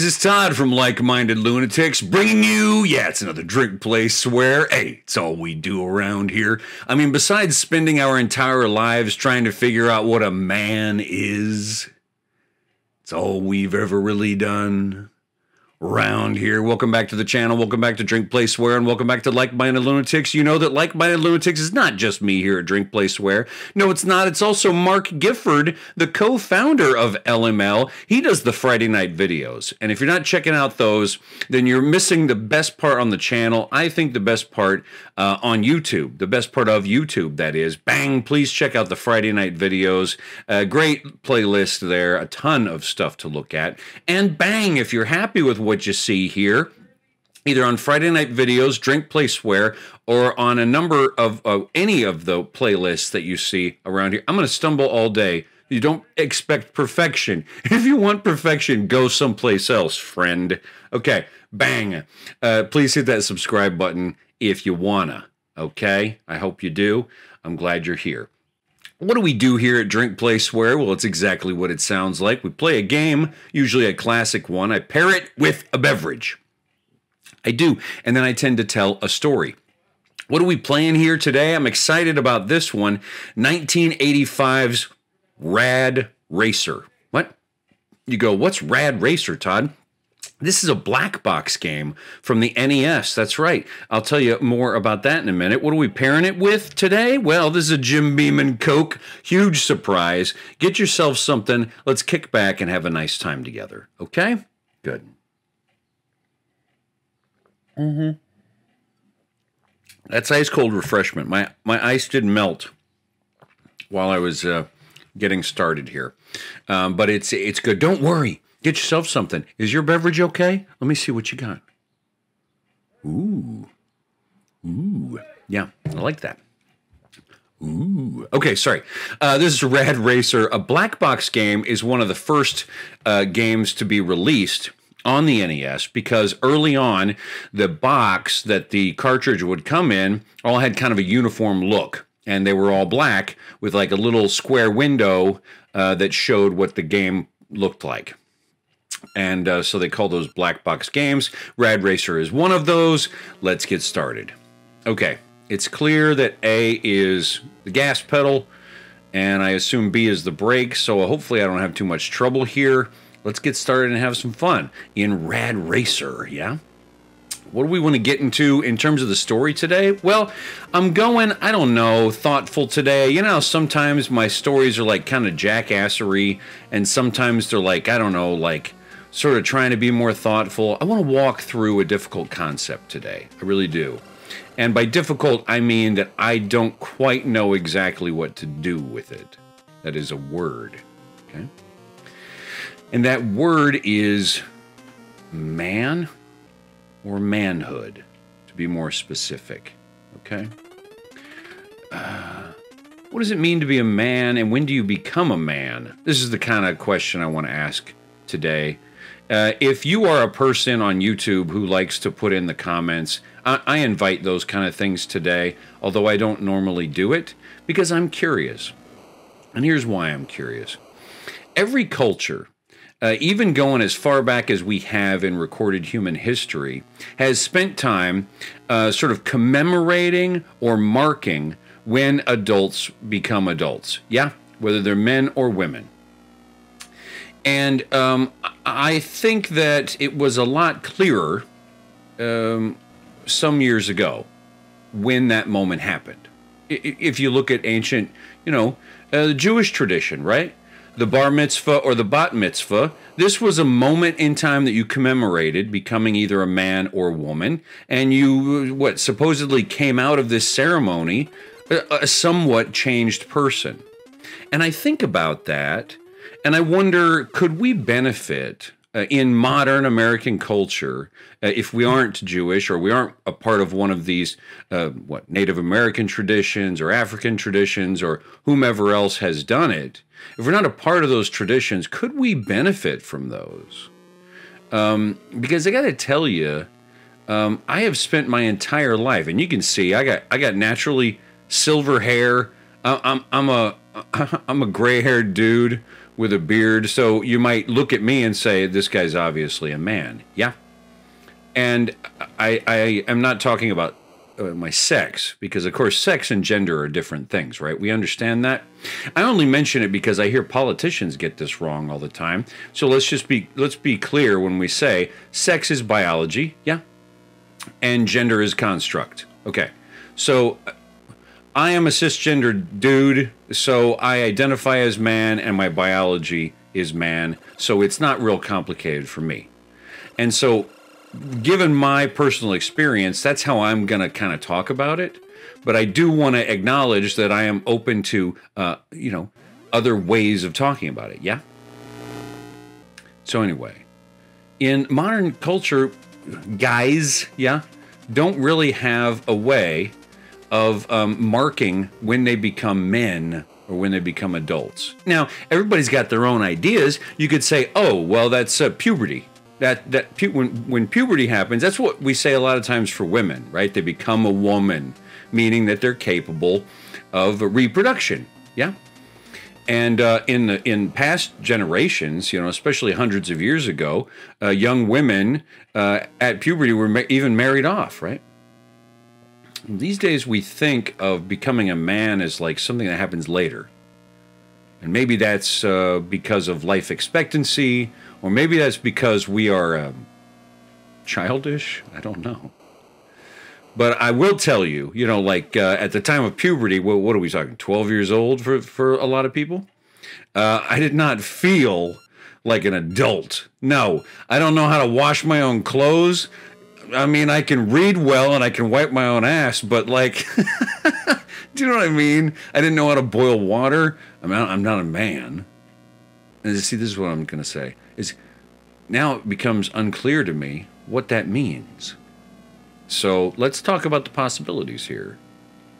guys, it's Todd from Like Minded Lunatics bringing you, yeah, it's another drink, play swear. Hey, it's all we do around here. I mean, besides spending our entire lives trying to figure out what a man is, it's all we've ever really done around here. Welcome back to the channel. Welcome back to Drink Play Swear, and welcome back to Like Minded Lunatics. You know that Like Minded Lunatics is not just me here at Drink Play Swear. No, it's not. It's also Mark Gifford, the co-founder of LML. He does the Friday night videos, and if you're not checking out those, then you're missing the best part on the channel. I think the best part uh, on YouTube, the best part of YouTube, that is. Bang! Please check out the Friday night videos. Uh, great playlist there. A ton of stuff to look at. And bang! If you're happy with what you see here, either on Friday night videos, Drink Play Swear, or on a number of uh, any of the playlists that you see around here. I'm going to stumble all day. You don't expect perfection. If you want perfection, go someplace else, friend. Okay, bang. Uh, please hit that subscribe button if you wanna. Okay, I hope you do. I'm glad you're here. What do we do here at Drink Play Swear? Well, it's exactly what it sounds like. We play a game, usually a classic one. I pair it with a beverage. I do, and then I tend to tell a story. What are we playing here today? I'm excited about this one 1985's Rad Racer. What? You go, what's Rad Racer, Todd? This is a black box game from the NES. That's right. I'll tell you more about that in a minute. What are we pairing it with today? Well, this is a Jim Beam and Coke. Huge surprise. Get yourself something. Let's kick back and have a nice time together. Okay? Good. Mm-hmm. That's ice cold refreshment. My my ice did melt while I was uh, getting started here, um, but it's it's good. Don't worry. Get yourself something. Is your beverage okay? Let me see what you got. Ooh. Ooh. Yeah, I like that. Ooh. Okay, sorry. Uh, this is Rad Racer. A black box game is one of the first uh, games to be released on the NES because early on, the box that the cartridge would come in all had kind of a uniform look. And they were all black with like a little square window uh, that showed what the game looked like. And uh, so they call those black box games. Rad Racer is one of those. Let's get started. Okay, it's clear that A is the gas pedal, and I assume B is the brake, so hopefully I don't have too much trouble here. Let's get started and have some fun in Rad Racer, yeah? What do we want to get into in terms of the story today? Well, I'm going, I don't know, thoughtful today. You know, sometimes my stories are like kind of jackassery, and sometimes they're like, I don't know, like sort of trying to be more thoughtful. I want to walk through a difficult concept today. I really do. And by difficult, I mean that I don't quite know exactly what to do with it. That is a word. Okay? And that word is man or manhood, to be more specific. Okay? Uh, what does it mean to be a man, and when do you become a man? This is the kind of question I want to ask today. Uh, if you are a person on YouTube who likes to put in the comments, I, I invite those kind of things today, although I don't normally do it because I'm curious. And here's why I'm curious. Every culture, uh, even going as far back as we have in recorded human history, has spent time uh, sort of commemorating or marking when adults become adults. Yeah, whether they're men or women. And um, I think that it was a lot clearer um, some years ago when that moment happened. If you look at ancient, you know, uh, the Jewish tradition, right? The bar mitzvah or the bat mitzvah, this was a moment in time that you commemorated becoming either a man or woman, and you, what, supposedly came out of this ceremony a, a somewhat changed person. And I think about that and I wonder could we benefit uh, in modern American culture uh, if we aren't Jewish or we aren't a part of one of these, uh, what, Native American traditions or African traditions or whomever else has done it? If we're not a part of those traditions, could we benefit from those? Um, because I got to tell you, um, I have spent my entire life, and you can see I got I got naturally silver hair. I'm I'm a I'm a gray haired dude with a beard. So you might look at me and say, this guy's obviously a man. Yeah. And I, I am not talking about uh, my sex because, of course, sex and gender are different things, right? We understand that. I only mention it because I hear politicians get this wrong all the time. So let's just be let's be clear when we say sex is biology, yeah, and gender is construct. Okay. So I am a cisgender dude, so I identify as man and my biology is man, so it's not real complicated for me. And so, given my personal experience, that's how I'm going to kind of talk about it. But I do want to acknowledge that I am open to, uh, you know, other ways of talking about it. Yeah? So, anyway, in modern culture, guys, yeah, don't really have a way of um, marking when they become men or when they become adults. Now, everybody's got their own ideas. You could say, "Oh, well, that's uh, puberty." That that pu- when when puberty happens, that's what we say a lot of times for women, right? They become a woman, meaning that they're capable of reproduction. Yeah. And uh, in the, in past generations, you know, especially hundreds of years ago, uh, young women uh, at puberty were ma- even married off, right? These days, we think of becoming a man as like something that happens later. And maybe that's uh, because of life expectancy, or maybe that's because we are um, childish. I don't know. But I will tell you, you know, like uh, at the time of puberty, what, what, are we talking? 12 years old for, for a lot of people? Uh, I did not feel like an adult. No, I don't know how to wash my own clothes. I mean, I can read well and I can wipe my own ass, but like, do you know what I mean? I didn't know how to boil water. I mean, I'm not a man. And see, this is what I'm going to say: is now it becomes unclear to me what that means. So let's talk about the possibilities here.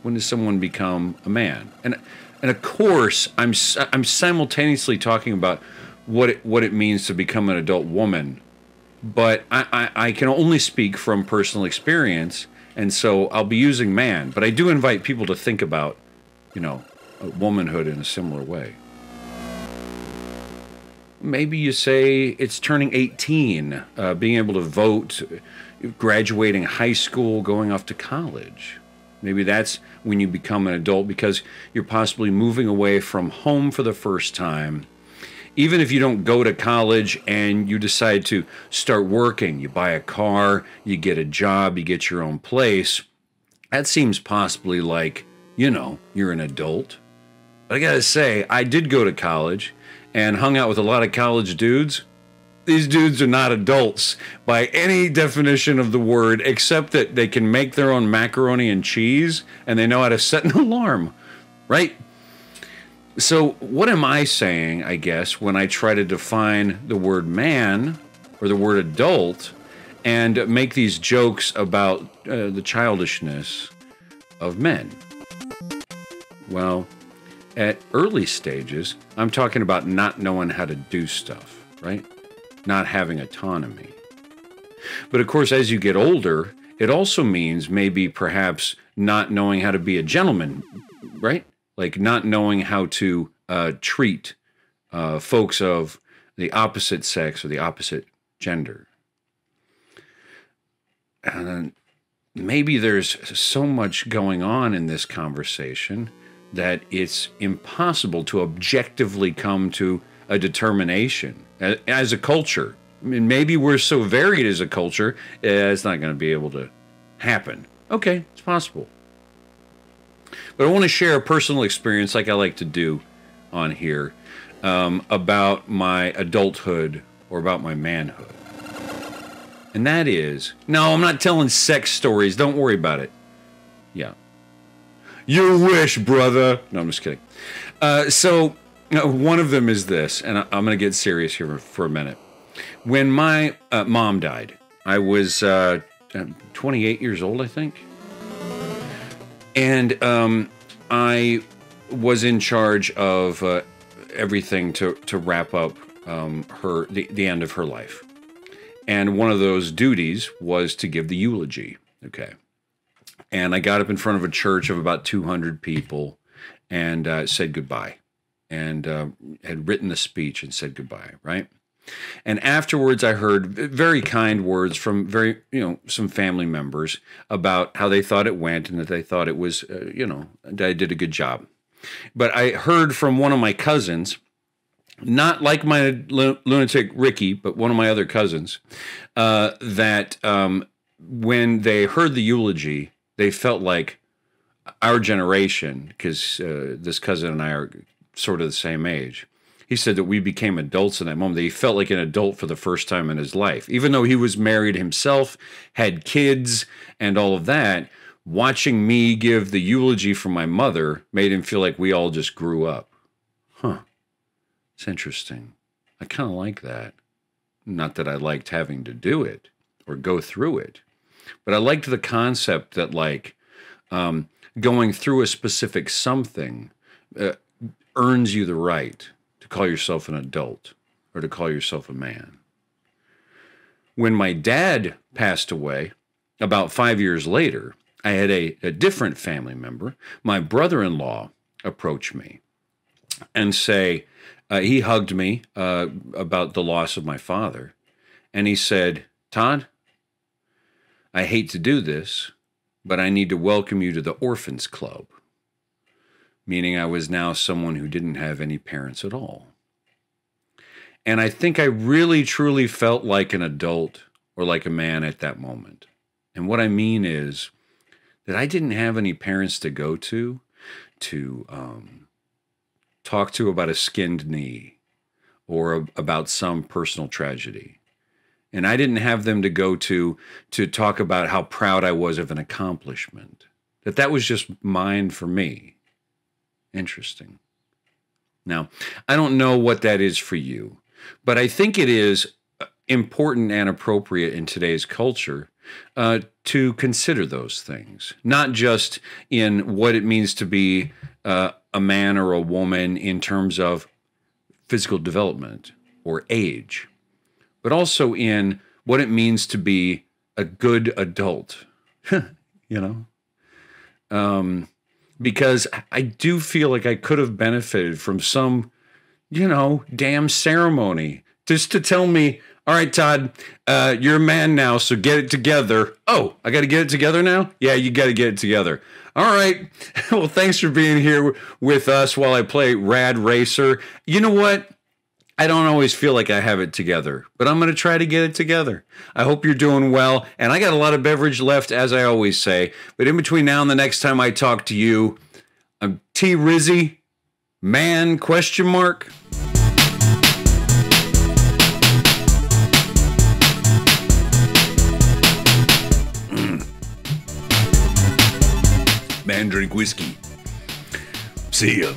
When does someone become a man? And and of course, I'm I'm simultaneously talking about what it, what it means to become an adult woman but I, I, I, can only speak from personal experience, and so I'll be using man. But I do invite people to think about, you know, womanhood in a similar way. Maybe you say it's turning 18, uh, being able to vote, graduating high school, going off to college. Maybe that's when you become an adult because you're possibly moving away from home for the first time even if you don't go to college and you decide to start working, you buy a car, you get a job, you get your own place, that seems possibly like, you know, you're an adult. But I gotta say, I did go to college and hung out with a lot of college dudes. These dudes are not adults by any definition of the word, except that they can make their own macaroni and cheese and they know how to set an alarm, right? So, what am I saying, I guess, when I try to define the word man or the word adult and make these jokes about uh, the childishness of men? Well, at early stages, I'm talking about not knowing how to do stuff, right? Not having autonomy. But of course, as you get older, it also means maybe perhaps not knowing how to be a gentleman, right? Like not knowing how to uh, treat uh, folks of the opposite sex or the opposite gender. And maybe there's so much going on in this conversation that it's impossible to objectively come to a determination as a culture. I mean, maybe we're so varied as a culture, eh, it's not going to be able to happen. Okay, it's possible. But I want to share a personal experience, like I like to do on here, um, about my adulthood or about my manhood. And that is no, I'm not telling sex stories. Don't worry about it. Yeah. You wish, brother. No, I'm just kidding. Uh, so, one of them is this, and I, am going to get serious here for a minute. When my uh, mom died, I was uh, 28 years old, I think and um, I was in charge of uh, everything to to wrap up um, her the, the end of her life. And one of those duties was to give the eulogy. Okay. And I got up in front of a church of about 200 people and uh, said goodbye and uh, had written the speech and said goodbye, right? And afterwards, I heard very kind words from very, you know, some family members about how they thought it went and that they thought it was, uh, you know, I did a good job. But I heard from one of my cousins, not like my lunatic Ricky, but one of my other cousins, uh, that um, when they heard the eulogy, they felt like our generation, because uh, this cousin and I are sort of the same age he said that we became adults in that moment, that he felt like an adult for the first time in his life. Even though he was married himself, had kids, and all of that, watching me give the eulogy for my mother made him feel like we all just grew up. Huh. It's interesting. I kind of like that. Not that I liked having to do it or go through it, but I liked the concept that, like, um, going through a specific something uh, earns you the right call yourself an adult or to call yourself a man. When my dad passed away, about five years later, I had a, a different family member, my brother in law, approach me and say, uh, he hugged me uh, about the loss of my father. And he said, Todd, I hate to do this, but I need to welcome you to the Orphans Club meaning I was now someone who didn't have any parents at all. And I think I really truly felt like an adult or like a man at that moment. And what I mean is that I didn't have any parents to go to to um, talk to about a skinned knee or about some personal tragedy. And I didn't have them to go to to talk about how proud I was of an accomplishment. That that was just mine for me. Interesting. Now, I don't know what that is for you, but I think it is important and appropriate in today's culture uh, to consider those things, not just in what it means to be uh, a man or a woman in terms of physical development or age, but also in what it means to be a good adult. you know, um, because I do feel like I could have benefited from some, you know, damn ceremony just to tell me, all right, Todd, uh, you're a man now, so get it together. Oh, I got to get it together now? Yeah, you got to get it together. All right. well, thanks for being here with us while I play Rad Racer. You know what? I don't always feel like I have it together, but I'm going to try to get it together. I hope you're doing well. And I got a lot of beverage left, as I always say. But in between now and the next time I talk to you, I'm T Rizzy, man question mark. Man drink whiskey. See ya.